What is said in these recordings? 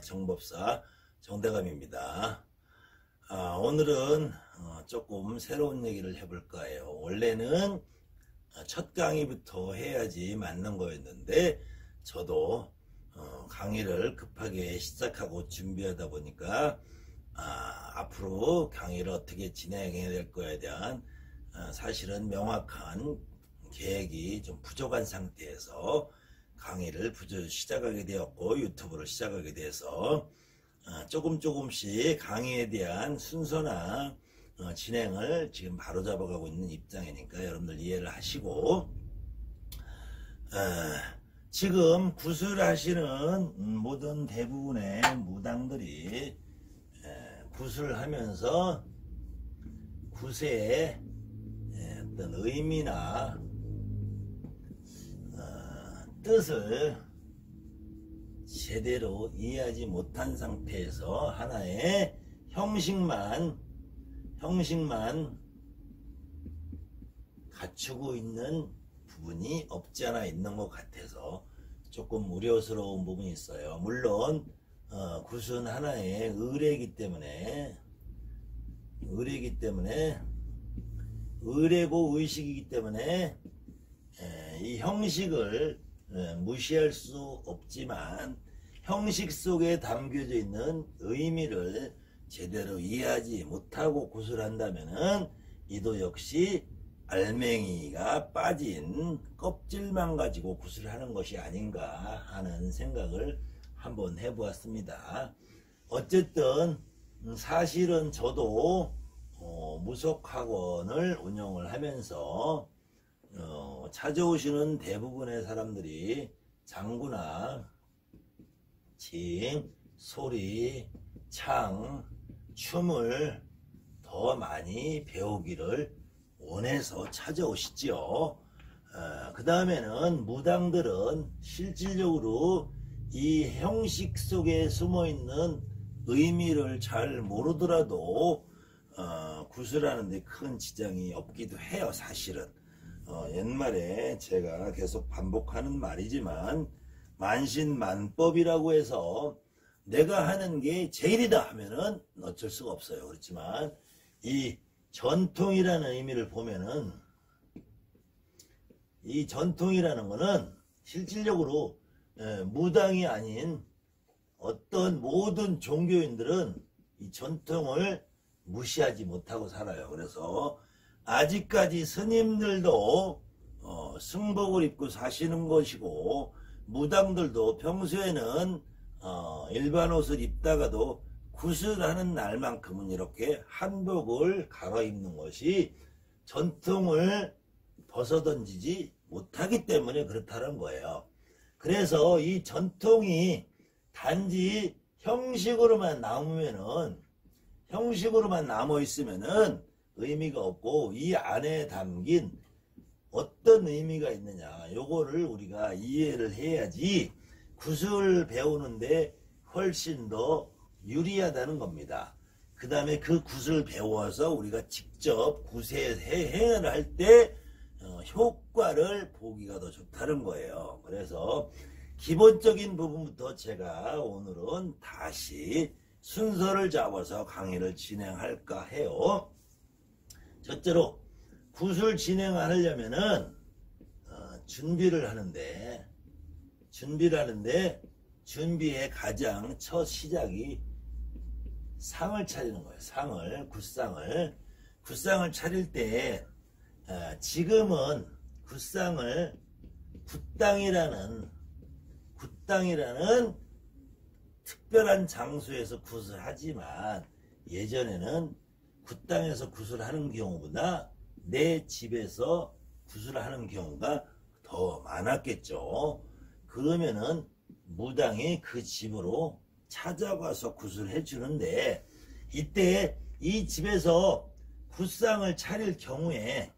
정법사 정대감입니다. 아, 오늘은 어, 조금 새로운 얘기를 해볼까 해요. 원래는 첫 강의부터 해야지 맞는 거였는데 저도 어, 강의를 급하게 시작하고 준비하다 보니까 아, 앞으로 강의를 어떻게 진행해야 될 거에 대한 아, 사실은 명확한 계획이 좀 부족한 상태에서 강의를 시작하게 되었고 유튜브를 시작하게 돼서 어, 조금 조금씩 강의에 대한 순서나 어, 진행을 지금 바로 잡아가고 있는 입장이니까 여러분들 이해를 하시고 어, 지금 구슬하시는 모든 대부분의 무당들이 구슬하면서 구세의 어떤 의미나 뜻을 제대로 이해하지 못한 상태에서 하나의 형식만 형식만 갖추고 있는 부분이 없지 않아 있는 것 같아서 조금 우려스러운 부분이 있어요. 물론 어, 굿은 하나의 의뢰이기 때문에 의뢰이기 때문에 의뢰고 의식이기 때문에 에, 이 형식을 예, 무시할 수 없지만 형식 속에 담겨져 있는 의미를 제대로 이해하지 못하고 구슬한다면은 이도 역시 알맹이가 빠진 껍질만 가지고 구슬하는 것이 아닌가 하는 생각을 한번 해보았습니다. 어쨌든 사실은 저도 어, 무속학원을 운영을 하면서 어, 찾아오시는 대부분의 사람들이 장구나 징, 소리, 창, 춤을 더 많이 배우기를 원해서 찾아오시지요. 어, 그 다음에는 무당들은 실질적으로 이 형식 속에 숨어있는 의미를 잘 모르더라도 어, 구슬하는데 큰 지장이 없기도 해요 사실은 어, 옛말에 제가 계속 반복하는 말이지만 만신만법이라고 해서 내가 하는 게 제일이다 하면은 어쩔 수가 없어요. 그렇지만 이 전통이라는 의미를 보면은 이 전통이라는 거는 실질적으로 예, 무당이 아닌 어떤 모든 종교인들은 이 전통을 무시하지 못하고 살아요. 그래서 아직까지 스님들도 어, 승복을 입고 사시는 것이고 무당들도 평소에는 어, 일반 옷을 입다가도 구슬하는 날만큼은 이렇게 한복을 갈아입는 것이 전통을 벗어던지지 못하기 때문에 그렇다는 거예요. 그래서 이 전통이 단지 형식으로만 남으면은 형식으로만 남아 있으면은 의미가 없고 이 안에 담긴 어떤 의미가 있느냐 요거를 우리가 이해를 해야지 구슬 배우는데 훨씬 더 유리하다는 겁니다. 그 다음에 그 굿을 배워서 우리가 직접 구세 행을 할때 어, 효과를 보기가 더 좋다는 거예요. 그래서 기본적인 부분부터 제가 오늘은 다시 순서를 잡아서 강의를 진행할까 해요. 첫째로 굿을 진행하려면은 어, 준비를 하는데 준비를 하는데 준비의 가장 첫 시작이 상을 차리는 거예요. 상을 굿상을 굿상을 차릴 때 어, 지금은 굿상을 굿당이라는 굿당이라는 특별한 장소에서 굿을 하지만 예전에는 굿당에서 굿을 하는 경우보다 내 집에서 굿을 하는 경우가 더 많았겠죠. 그러면은 무당이 그 집으로 찾아가서 굿을 해주는데 이때 이 집에서 굿상을 차릴 경우에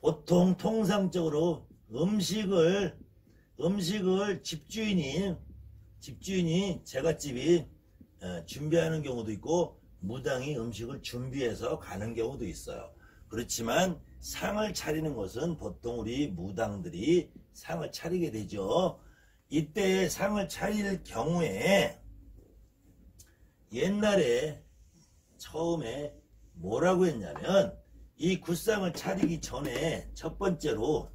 보통 통상적으로 음식을 음식을 집주인이 집주인이 제갓집이 어, 준비하는 경우도 있고 무당이 음식을 준비해서 가는 경우도 있어요. 그렇지만 상을 차리는 것은 보통 우리 무당들이 상을 차리게 되죠. 이때 상을 차릴 경우에 옛날에 처음에 뭐라고 했냐면 이 굿상을 차리기 전에 첫 번째로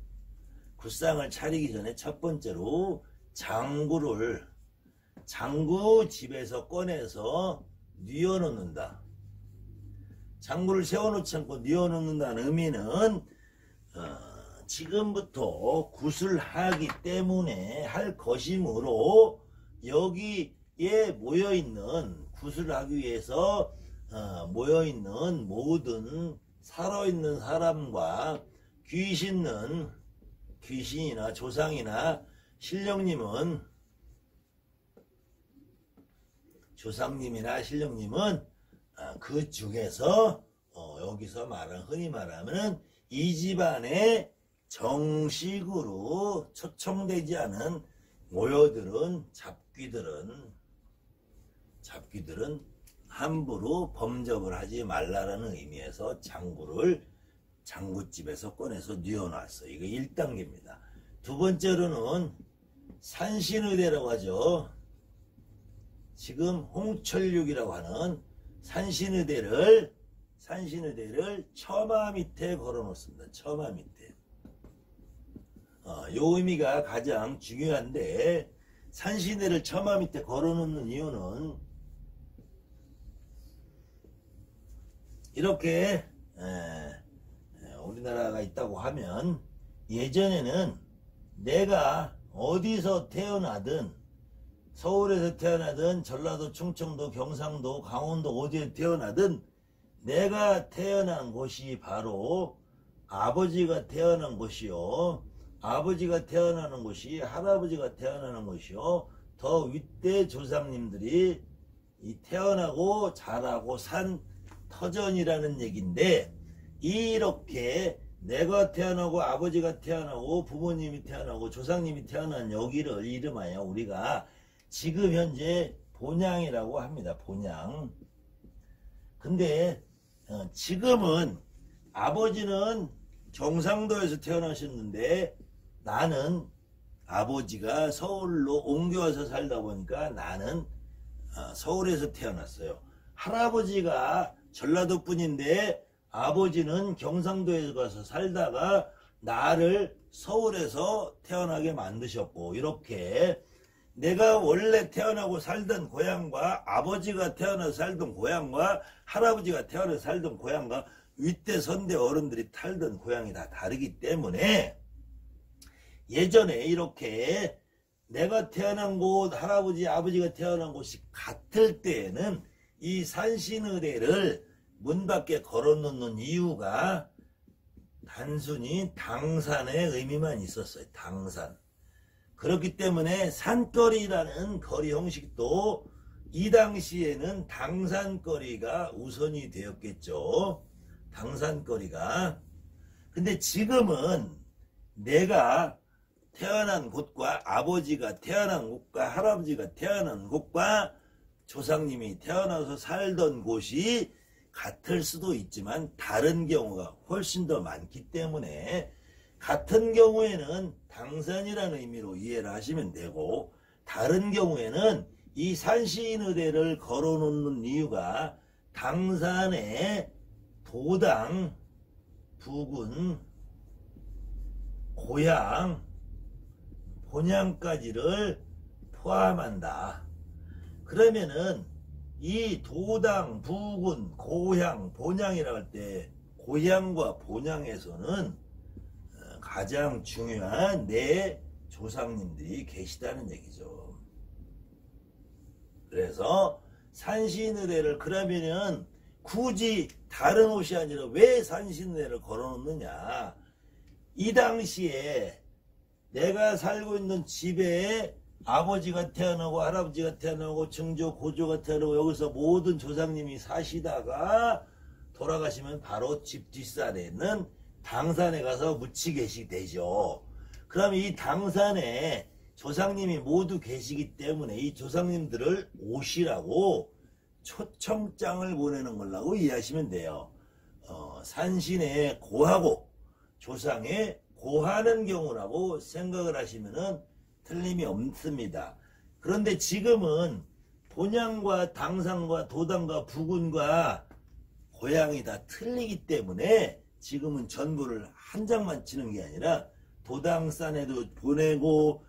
굿상을 차리기 전에 첫 번째로 장구를 장구 집에서 꺼내서 뉘어놓는다. 장구를 세워놓지 않고 뉘어놓는다는 의미는 어, 지금부터 굿을 하기 때문에 할 것이므로 여기에 모여있는 굿을 하기 위해서 어, 모여있는 모든 살아있는 사람과 귀신은 귀신이나 조상이나 신령님은 조상님이나 신령님은 아, 그 중에서 어, 여기서 말하는 흔히 말하면 이 집안에 정식으로 초청되지 않은 모여들은 잡귀들은 잡귀들은 함부로 범접을 하지 말라라는 의미에서 장구를 장구집에서 꺼내서 뉘어놨어. 이거 1단계입니다. 두 번째로는 산신의대라고 하죠. 지금 홍철육이라고 하는 산신의대를 산신의대를 처마 밑에 걸어 놓습니다. 처마 밑에. 어, 요 의미가 가장 중요한데 산신의를 처마 밑에 걸어 놓는 이유는 이렇게 에, 우리나라가 있다고 하면 예전에는 내가 어디서 태어나든 서울에서 태어나든 전라도 충청도 경상도 강원도 어디에 태어나든 내가 태어난 곳이 바로 아버지가 태어난 곳이요. 아버지가 태어나는 곳이 할아버지가 태어나는 곳이요. 더 윗대 조상님들이 이 태어나고 자라고 산 터전이라는 얘기인데 이렇게 내가 태어나고 아버지가 태어나고 부모님이 태어나고 조상님이 태어난 여기를 이름하여 우리가 지금 현재 본향이라고 합니다. 본향. 근데 어, 지금은 아버지는 경상도에서 태어나셨는데 나는 아버지가 서울로 옮겨와서 살다 보니까 나는 어, 서울에서 태어났어요. 할아버지가 전라도 분인데 아버지는 경상도에 가서 살다가 나를 서울에서 태어나게 만드셨고 이렇게 내가 원래 태어나고 살던 고향과 아버지가 태어나서 살던 고향과 할아버지가 태어나서 살던 고향과 윗대 선대 어른들이 살던 고향이 다 다르기 때문에 예전에 이렇게 내가 태어난 곳 할아버지 아버지가 태어난 곳이 같을 때에는 이 산신의대를 문 밖에 걸어놓는 이유가 단순히 당산의 의미만 있었어요. 당산. 그렇기 때문에 산거리라는 거리 형식도 이 당시에는 당산거리가 우선이 되었겠죠. 당산거리가. 근데 지금은 내가 태어난 곳과 아버지가 태어난 곳과 할아버지가 태어난 곳과 조상님이 태어나서 살던 곳이 같을 수도 있지만 다른 경우가 훨씬 더 많기 때문에 같은 경우에는 당산이라는 의미로 이해를 하시면 되고 다른 경우에는 이 산시인 의대를 걸어놓는 이유가 당산의 도당, 부군, 고향, 본향까지를 포함한다. 그러면은 이 도당, 부군, 고향, 본향이라고 할 때 고향과 본향에서는 가장 중요한 내 조상님들이 계시다는 얘기죠. 그래서 산신의례를 그러면은 굳이 다른 옷이 아니라 왜 산신의례를 걸어놓느냐. 이 당시에 내가 살고 있는 집에 아버지가 태어나고 할아버지가 태어나고 증조 고조가 태어나고 여기서 모든 조상님이 사시다가 돌아가시면 바로 집 뒷산에는 당산에 가서 묻히 계시 되죠. 그럼 이 당산에 조상님이 모두 계시기 때문에 이 조상님들을 오시라고 초청장을 보내는 걸라고 이해하시면 돼요. 어, 산신에 고하고 조상에 고하는 경우라고 생각을 하시면은 틀림이 없습니다. 그런데 지금은 본향과 당상과 도당과 부군과 고향이 다 틀리기 때문에 지금은 전부를 한 장만 치는 게 아니라 도당산에도 보내고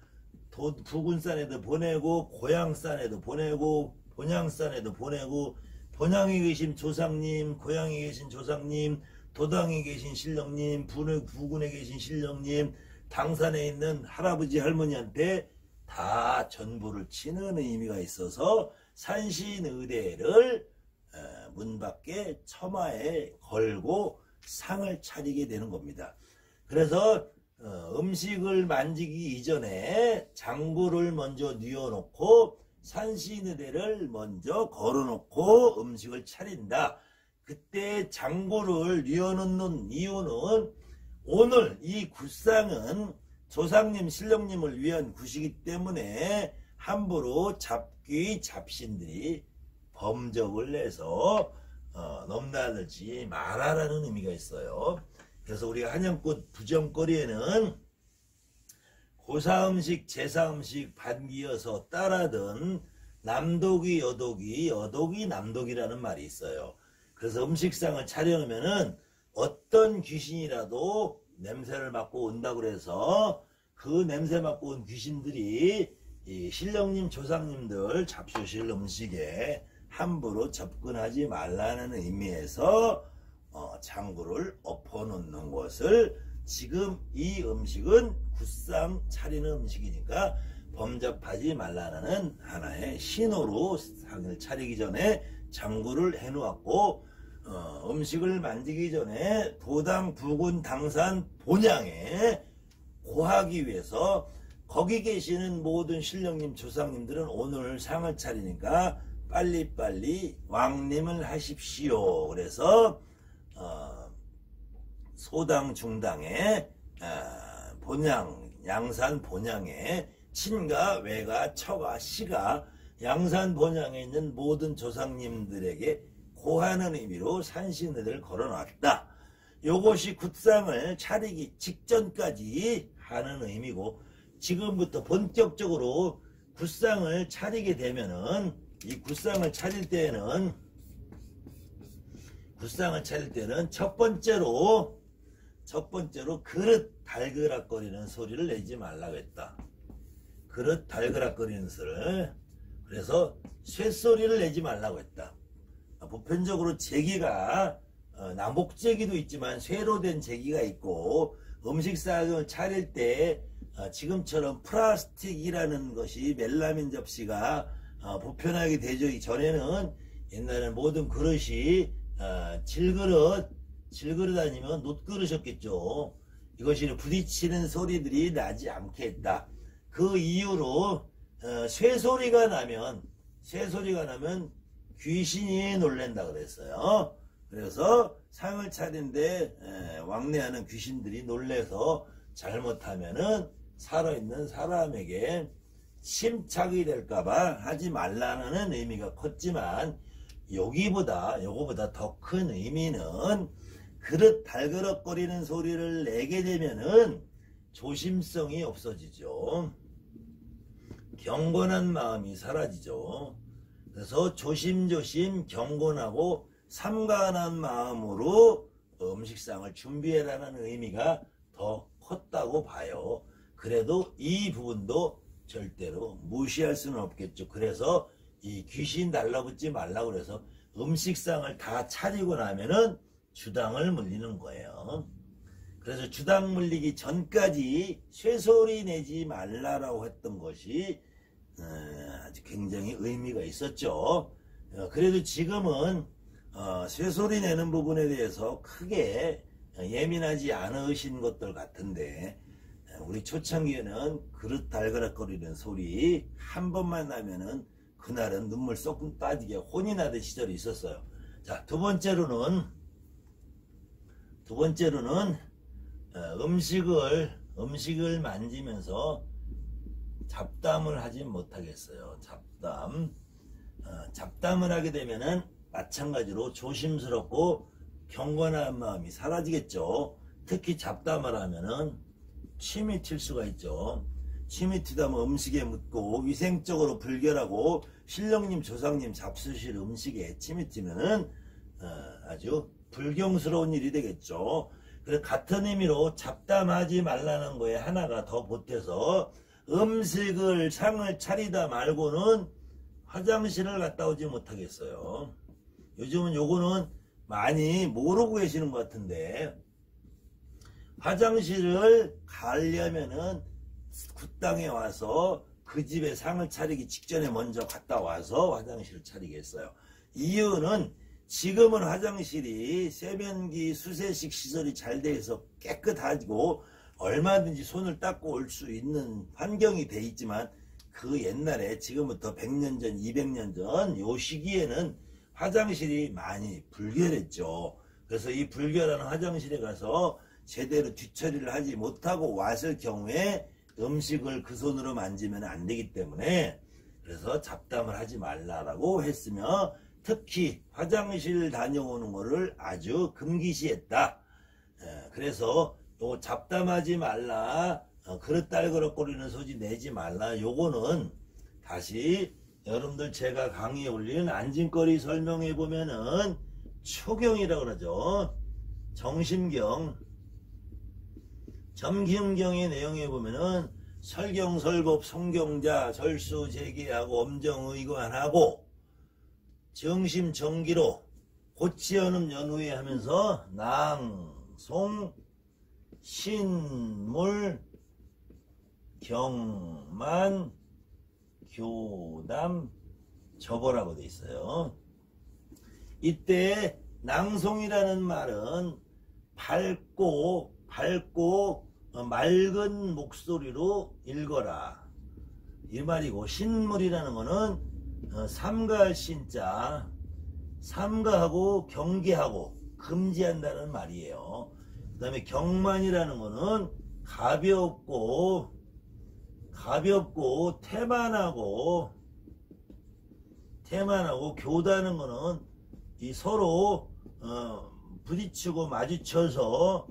도, 부군산에도 보내고 고향산에도 보내고 본향산에도 보내고 본향에 계신 조상님 고향에 계신 조상님 도당에 계신 신령님 부, 부군에 계신 신령님 당산에 있는 할아버지 할머니한테 다 전부를 치는 의미가 있어서 산신의대를 어, 문 밖에 처마에 걸고 상을 차리게 되는 겁니다. 그래서 어, 음식을 만지기 이전에 장구를 먼저 뉘어놓고 산신의대를 먼저 걸어놓고 음식을 차린다. 그때 장구를 뉘어놓는 이유는 오늘 이 굿상은 조상님, 신령님을 위한 굿이기 때문에 함부로 잡귀 잡신들이 범적을 내서 어, 넘나들지 말아라는 의미가 있어요. 그래서 우리가 한양꽃 부정거리에는 고사음식, 제사음식 반기어서 따라든 남독이 여독이 여독이 남독이라는 말이 있어요. 그래서 음식상을 차려놓으면은 어떤 귀신이라도 냄새를 맡고 온다고 그래서 그 냄새 맡고 온 귀신들이 이 신령님 조상님들 잡수실 음식에 함부로 접근하지 말라는 의미에서 어, 장구를 엎어놓는 것을 지금 이 음식은 굿상 차리는 음식이니까 범접하지 말라는 하나의 신호로 상을 차리기 전에 장구를 해놓았고 어, 음식을 만들기 전에 도당 부군 당산 본향에 고하기 위해서 거기 계시는 모든 신령님 조상님들은 오늘 상을 차리니까 빨리빨리 왕림을 하십시오. 그래서 어, 소당 중당에 어, 본향 양산 본향에 친가 외가 처가 시가 양산 본향에 있는 모든 조상님들에게 고하는 의미로 산신을 걸어놨다. 요것이 굿상을 차리기 직전까지 하는 의미고 지금부터 본격적으로 굿상을 차리게 되면은 이 굿상을 차릴 때는 굿상을 차릴 때는 첫 번째로 첫 번째로 그릇 달그락거리는 소리를 내지 말라고 했다. 그릇 달그락거리는 소리를 그래서 쇠소리를 내지 말라고 했다. 보편적으로 제기가 어, 남북제기도 있지만 쇠로 된 제기가 있고 음식상을 차릴 때 어, 지금처럼 플라스틱이라는 것이 멜라민 접시가 어, 보편하게 되기 전에는 옛날에는 모든 그릇이 질그릇 질그릇 아니면 놋그릇이었겠죠. 이것이 부딪히는 소리들이 나지 않게 했다. 그 이유로 쇠소리가 나면 쇠소리가 나면 귀신이 놀랜다 그랬어요. 그래서 상을 차린데 왕래하는 귀신들이 놀래서 잘못하면은 살아있는 사람에게 침착이 될까봐 하지 말라는 의미가 컸지만 여기보다 요거보다 더 큰 의미는 그릇 달그럭거리는 소리를 내게 되면은 조심성이 없어지죠. 경건한 마음이 사라지죠. 그래서 조심조심 경건하고 삼가한 마음으로 음식상을 준비해라는 의미가 더 컸다고 봐요. 그래도 이 부분도 절대로 무시할 수는 없겠죠. 그래서 이 귀신 달라붙지 말라고 그래서 음식상을 다 차리고 나면은 주당을 물리는 거예요. 그래서 주당 물리기 전까지 쇠소리 내지 말라라고 했던 것이 어, 아주 굉장히 의미가 있었죠. 어, 그래도 지금은 어, 쇠소리 내는 부분에 대해서 크게 예민하지 않으신 것들 같은데 우리 초창기에는 그릇 달그락거리는 소리 한 번만 나면은 그날은 눈물 쏙 빠지게 혼이 나던 시절이 있었어요. 자, 두 번째로는 두 번째로는 음식을 음식을 만지면서 잡담을 하지 못하겠어요. 잡담. 어, 잡담을 하게 되면은 마찬가지로 조심스럽고 경건한 마음이 사라지겠죠. 특히 잡담을 하면은 침이 튈 수가 있죠. 침이 튀다면 음식에 묻고 위생적으로 불결하고 신령님 조상님 잡수실 음식에 침이 튀면은 어, 아주 불경스러운 일이 되겠죠. 그래 같은 의미로 잡담하지 말라는 거에 하나가 더 보태서 음식을 상을 차리다 말고는 화장실을 갔다 오지 못하겠어요. 요즘은 요거는 많이 모르고 계시는 것 같은데 화장실을 가려면은 굿땅에 와서 그 집에 상을 차리기 직전에 먼저 갔다 와서 화장실을 차리겠어요. 이유는 지금은 화장실이 세면기 수세식 시설이 잘 돼서 깨끗하고 얼마든지 손을 닦고 올 수 있는 환경이 돼 있지만 그 옛날에 지금부터 100년 전, 200년 전 요 시기에는 화장실이 많이 불결했죠. 그래서 이 불결한 화장실에 가서 제대로 뒤처리를 하지 못하고 왔을 경우에 음식을 그 손으로 만지면 안 되기 때문에 그래서 잡담을 하지 말라라고 했으며 특히 화장실 다녀오는 거를 아주 금기시했다. 예, 그래서 요 잡담하지 말라 어, 그릇 딸그릇거리는 소리 내지 말라 요거는 다시 여러분들 제가 강의에 올리는 안진거리 설명해 보면은 초경이라고 그러죠. 정심경 점김경의 내용에 보면은 설경설법 성경자 절수 제기하고 엄정의관하고 정심정기로 고치연음 연후에 하면서 낭송 신물 경만 교담 접어라고 돼 있어요. 이때 낭송이라는 말은 밝고 밝고 맑은 목소리로 읽어라. 이 말이고 신물이라는 거는 어, 삼가할 신자 삼가하고 경계하고 금지한다는 말이에요. 그 다음에 경만이라는 거는 가볍고 가볍고 태만하고 태만하고 교다는 거는 이 서로 어, 부딪히고 마주쳐서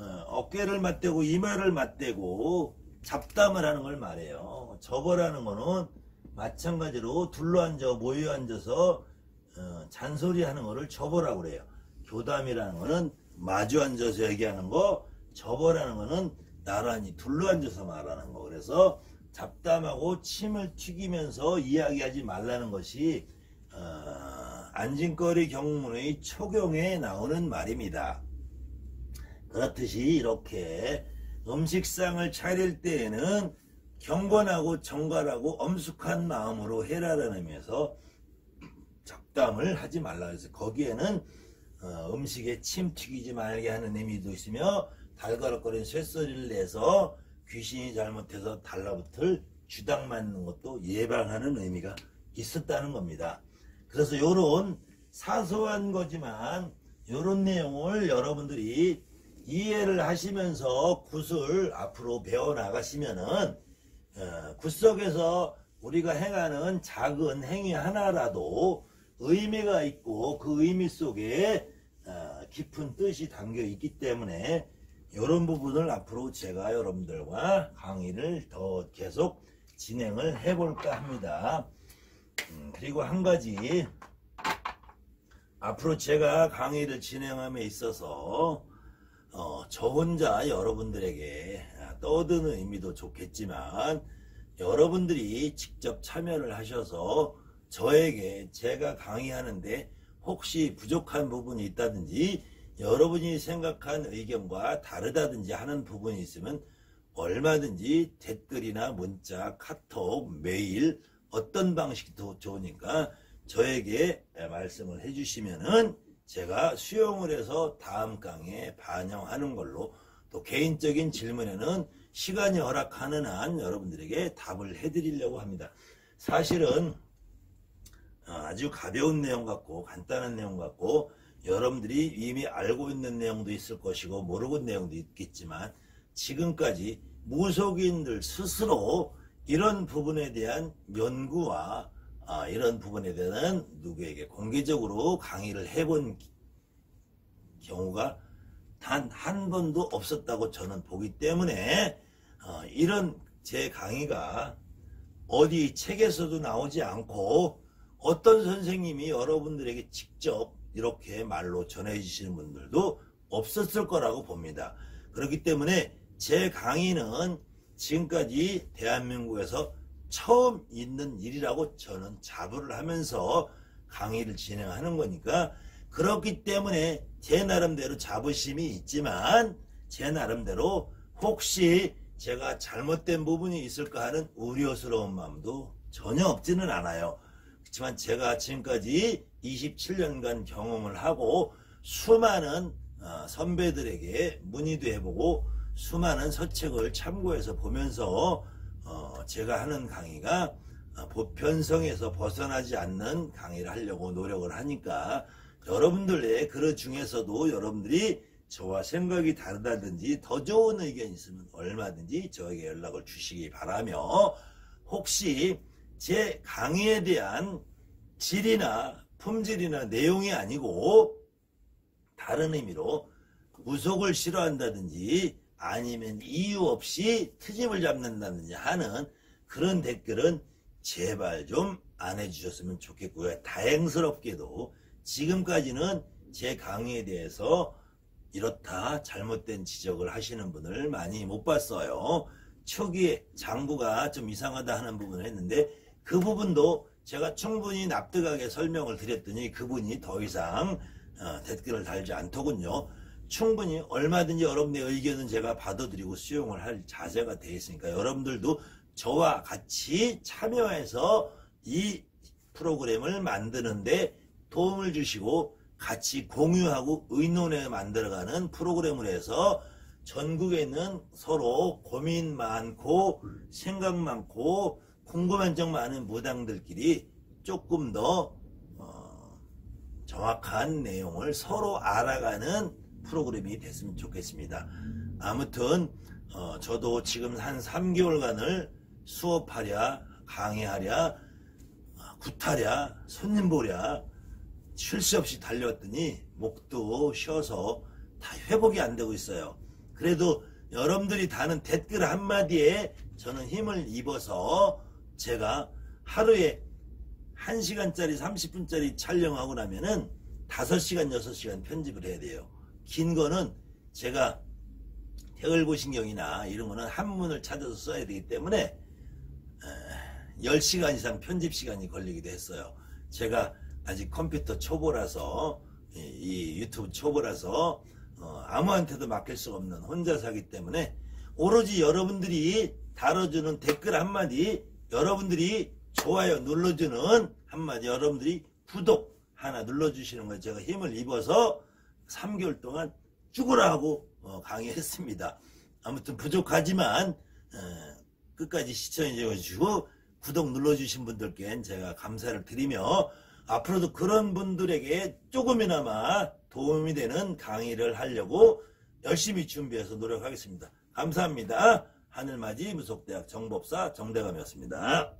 어, 어깨를 맞대고 이마를 맞대고 잡담을 하는 걸 말해요. 접어라는 거는 마찬가지로 둘러앉아 모여 앉아서 어, 잔소리하는 거를 접어라고 그래요. 교담이라는 거는 마주 앉아서 얘기하는 거, 접어라는 거는 나란히 둘러앉아서 말하는 거. 그래서 잡담하고 침을 튀기면서 이야기하지 말라는 것이 어, 안진거리 경문의 초경에 나오는 말입니다. 그렇듯이 이렇게 음식상을 차릴 때에는 경건하고 정갈하고 엄숙한 마음으로 해라라는 의미에서 적담을 하지 말라 해서 거기에는 어, 음식에 침 튀기지 말게 하는 의미도 있으며 달가락거리는 쇳소리를 내서 귀신이 잘못해서 달라붙을 주당 맞는 것도 예방하는 의미가 있었다는 겁니다. 그래서 요런 사소한 거지만 요런 내용을 여러분들이 이해를 하시면서 굿을 앞으로 배워 나가시면은 어, 굿 속에서 우리가 행하는 작은 행위 하나라도 의미가 있고 그 의미 속에 어, 깊은 뜻이 담겨 있기 때문에 이런 부분을 앞으로 제가 여러분들과 강의를 더 계속 진행을 해볼까 합니다. 음, 그리고 한 가지 앞으로 제가 강의를 진행함에 있어서 어, 저 혼자 여러분들에게 떠드는 의미도 좋겠지만 여러분들이 직접 참여를 하셔서 저에게 제가 강의하는데 혹시 부족한 부분이 있다든지 여러분이 생각한 의견과 다르다든지 하는 부분이 있으면 얼마든지 댓글이나 문자, 카톡, 메일 어떤 방식이 더 좋으니까 저에게 말씀을 해주시면은 제가 수용을 해서 다음 강의에 반영하는 걸로 또 개인적인 질문에는 시간이 허락하는 한 여러분들에게 답을 해드리려고 합니다. 사실은 어, 아주 가벼운 내용 같고 간단한 내용 같고 여러분들이 이미 알고 있는 내용도 있을 것이고 모르고 있는 내용도 있겠지만 지금까지 무속인들 스스로 이런 부분에 대한 연구와 아, 이런 부분에 대한 누구에게 공개적으로 강의를 해본 경우가 단 한 번도 없었다고 저는 보기 때문에 어, 이런 제 강의가 어디 책에서도 나오지 않고 어떤 선생님이 여러분들에게 직접 이렇게 말로 전해주시는 분들도 없었을 거라고 봅니다. 그렇기 때문에 제 강의는 지금까지 대한민국에서 처음 있는 일이라고 저는 자부를 하면서 강의를 진행하는 거니까 그렇기 때문에 제 나름대로 자부심이 있지만 제 나름대로 혹시 제가 잘못된 부분이 있을까 하는 우려스러운 마음도 전혀 없지는 않아요. 그렇지만 제가 지금까지 27년간 경험을 하고 수많은 어, 선배들에게 문의도 해보고 수많은 서책을 참고해서 보면서 어, 제가 하는 강의가 어, 보편성에서 벗어나지 않는 강의를 하려고 노력을 하니까 여러분들의 그 중에서도 여러분들이 저와 생각이 다르다든지 더 좋은 의견이 있으면 얼마든지 저에게 연락을 주시기 바라며 혹시 제 강의에 대한 질이나 품질이나 내용이 아니고 다른 의미로 무속을 싫어한다든지 아니면 이유 없이 트집을 잡는다든지 하는 그런 댓글은 제발 좀 안 해주셨으면 좋겠고요. 다행스럽게도 지금까지는 제 강의에 대해서 이렇다 잘못된 지적을 하시는 분을 많이 못 봤어요. 초기에 장부가 좀 이상하다 하는 부분을 했는데 그 부분도 제가 충분히 납득하게 설명을 드렸더니 그분이 더 이상 어, 댓글을 달지 않더군요. 충분히 얼마든지 여러분의 의견은 제가 받아들이고 수용을 할 자세가 되어 있으니까 여러분들도 저와 같이 참여해서 이 프로그램을 만드는데 도움을 주시고 같이 공유하고 의논해 만들어가는 프로그램을 해서 전국에 있는 서로 고민 많고 생각 많고 궁금한 점 많은 무당들끼리 조금 더 어, 정확한 내용을 서로 알아가는 프로그램이 됐으면 좋겠습니다. 아무튼 어, 저도 지금 한 3개월간을 수업하랴 강의하랴 구타랴 손님 보랴 쉴 새 없이 달려왔더니 목도 쉬어서 다 회복이 안 되고 있어요. 그래도 여러분들이 다는 댓글 한마디에 저는 힘을 입어서 제가 하루에 1시간짜리 30분짜리 촬영하고 나면은 5시간 6시간 편집을 해야 돼요. 긴 거는 제가 태을보신경이나 이런 거는 한문을 찾아서 써야 되기 때문에 10시간 이상 편집 시간이 걸리기도 했어요. 제가 아직 컴퓨터 초보라서 이 유튜브 초보라서 어, 아무한테도 맡길 수 없는 혼자서 하기 때문에 오로지 여러분들이 다뤄주는 댓글 한마디 여러분들이 좋아요 눌러주는 한마디 여러분들이 구독 하나 눌러주시는 걸 제가 힘을 입어서 3개월 동안 죽으라 하고 어, 강의했습니다. 아무튼 부족하지만 어, 끝까지 시청해 주시고 구독 눌러주신 분들께 제가 감사를 드리며 앞으로도 그런 분들에게 조금이나마 도움이 되는 강의를 하려고 열심히 준비해서 노력하겠습니다. 감사합니다. 하늘맞이 무속대학 정법사 정대감이었습니다.